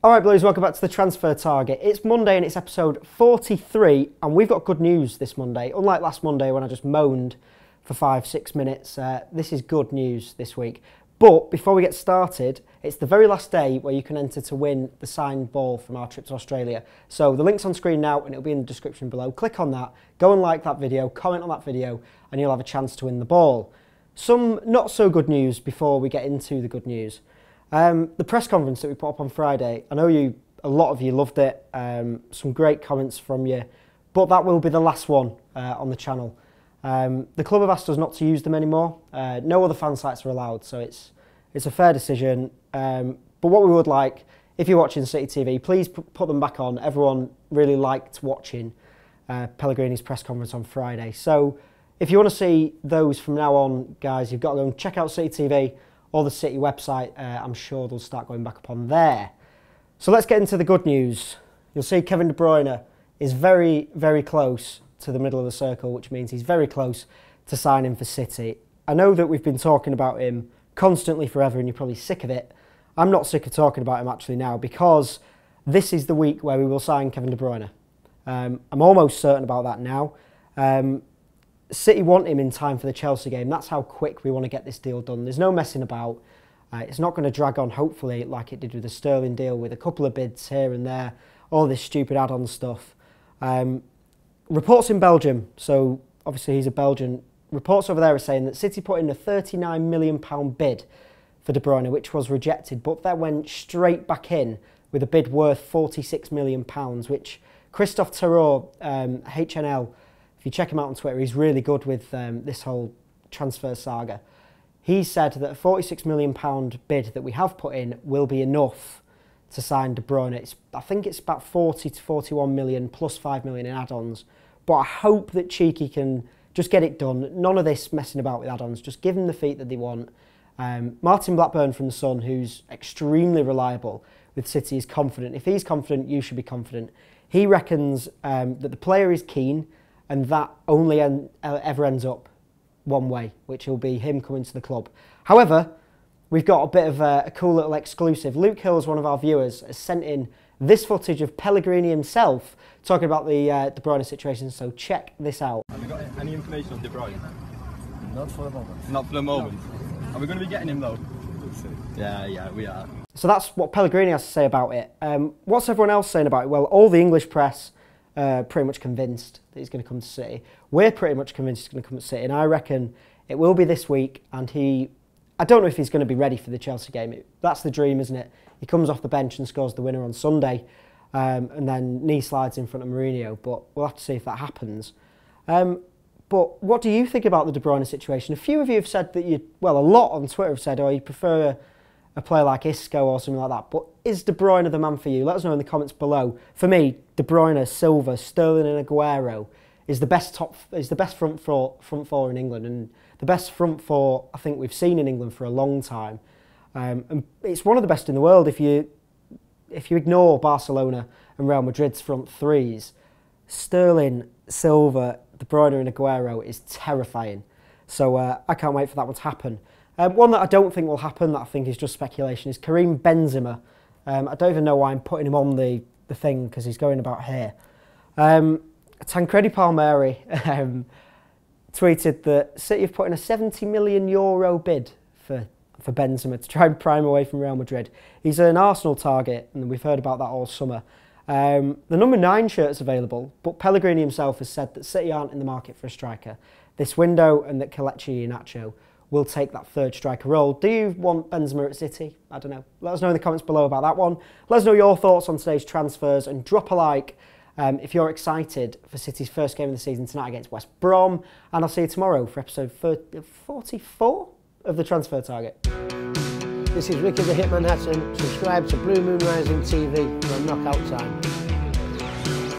All right, Blues, welcome back to the Transfer Target. It's Monday and it's episode 43, and we've got good news this Monday. Unlike last Monday when I just moaned for five, six minutes, uh, this is good news this week. But before we get started, it's the very last day where you can enter to win the signed ball from our trip to Australia. So the link's on screen now and it'll be in the description below. Click on that, go and like that video, comment on that video, and you'll have a chance to win the ball. Some not so good news before we get into the good news. Um, the press conference that we put up on Friday, I know you, a lot of you loved it. Um, some great comments from you, but that will be the last one uh, on the channel. Um, the club have asked us not to use them anymore. Uh, no other fan sites are allowed, so it's it's a fair decision. Um, but what we would like, if you're watching City TV, please put them back on. Everyone really liked watching uh, Pellegrini's press conference on Friday. So if you want to see those from now on, guys, you've got to go and check out City TV or the City website. Uh, I'm sure they'll start going back upon there. So let's get into the good news. You'll see Kevin De Bruyne is very, very close to the middle of the circle, which means he's very close to signing for City. I know that we've been talking about him constantly forever and you're probably sick of it. I'm not sick of talking about him actually now because this is the week where we will sign Kevin De Bruyne. Um, I'm almost certain about that now. Um, City want him in time for the Chelsea game. That's how quick we want to get this deal done. There's no messing about. Uh, it's not going to drag on, hopefully, like it did with the Sterling deal, with a couple of bids here and there, all this stupid add on stuff. Um, reports in Belgium, so obviously he's a Belgian. Reports over there are saying that City put in a £39 million bid for De Bruyne, which was rejected, but that went straight back in with a bid worth £46 million, which Christophe Terreur, um, HNL, if you check him out on Twitter, he's really good with um, this whole transfer saga. He said that a £46 million bid that we have put in will be enough to sign De Bruyne. It's, I think it's about 40 to 41 million plus 5 million in add-ons. But I hope that Txiki can just get it done. None of this messing about with add-ons. Just give them the feet that they want. Um, Martin Blackburn from The Sun, who's extremely reliable with City, is confident. If he's confident, you should be confident. He reckons um, that the player is keen and that only en ever ends up one way, which will be him coming to the club. However, we've got a bit of a, a cool little exclusive. Luke Hills, one of our viewers, has sent in this footage of Pellegrini himself talking about the uh, De Bruyne situation. So check this out. Have you got any information on De Bruyne? Not for the moment. Not for the moment. No. Are we going to be getting him though? Yeah, yeah, we are. So that's what Pellegrini has to say about it. Um, what's everyone else saying about it? Well, all the English press uh, pretty much convinced that he's going to come to City. We're pretty much convinced he's going to come to City, and I reckon it will be this week. And he, I don't know if he's going to be ready for the Chelsea game. It, that's the dream, isn't it? He comes off the bench and scores the winner on Sunday, um, and then knee slides in front of Mourinho. But we'll have to see if that happens. Um, but what do you think about the De Bruyne situation? A few of you have said that you, well, a lot on Twitter have said, oh, you prefer a player like Isco or something like that. But is De Bruyne the man for you? Let us know in the comments below. For me, De Bruyne, Silva, Sterling, and Aguero is the best top is the best front four front four in England and the best front four I think we've seen in England for a long time. Um, and it's one of the best in the world if you if you ignore Barcelona and Real Madrid's front threes. Sterling, Silva, De Bruyne, and Aguero is terrifying. So uh, I can't wait for that one to happen. Um, one that I don't think will happen, that I think is just speculation, is Karim Benzema. Um, I don't even know why I'm putting him on the, the thing because he's going about here. Um, Tancredi Palmieri um, tweeted that City have put in a 70 million euro bid for, for Benzema to try and prime away from Real Madrid. He's an Arsenal target, and we've heard about that all summer. Um, the number nine shirt's available, but Pellegrini himself has said that City aren't in the market for a striker this window and that Kelechi Iheanacho will take that third striker role. Do you want Benzema at City? I don't know. Let us know in the comments below about that one. Let us know your thoughts on today's transfers and drop a like um, if you're excited for City's first game of the season tonight against West Brom. And I'll see you tomorrow for episode 44 of the Transfer Target. This is Ricky the Hitman Hatton. Subscribe to Blue Moon Rising TV for knockout time.